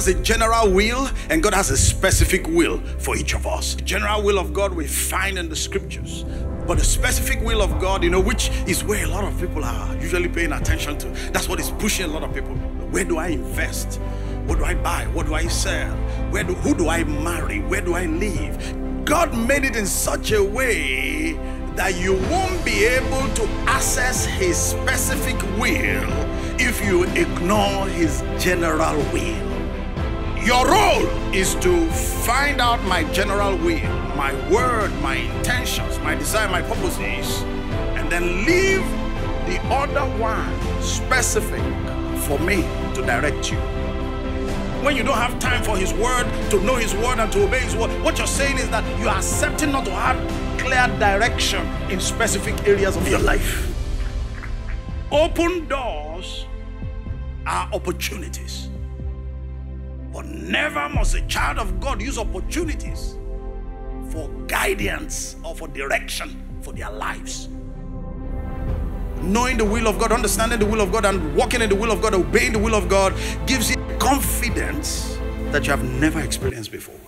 has a general will and God has a specific will for each of us. The general will of God we find in the scriptures. But the specific will of God, you know, which is where a lot of people are usually paying attention to. That's what is pushing a lot of people. Where do I invest? What do I buy? What do I sell? Where do, who do I marry? Where do I live? God made it in such a way that you won't be able to access His specific will if you ignore His general will. Your role is to find out my general will, my word, my intentions, my desire, my purposes, and then leave the other one specific for me to direct you. When you don't have time for His word, to know His word, and to obey His word, what you're saying is that you are accepting not to have clear direction in specific areas of your life. Open doors are opportunities. But never must a child of God use opportunities for guidance or for direction for their lives. Knowing the will of God, understanding the will of God, and walking in the will of God, obeying the will of God gives you confidence that you have never experienced before.